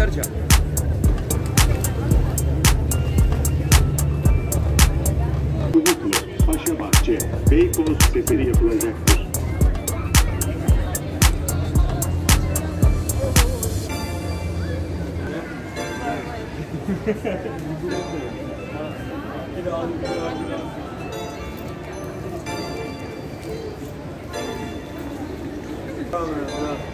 Karca. Çubuklu, Paşabahçe, Beykoz seferi yapılacaktır. Tamam, tamam.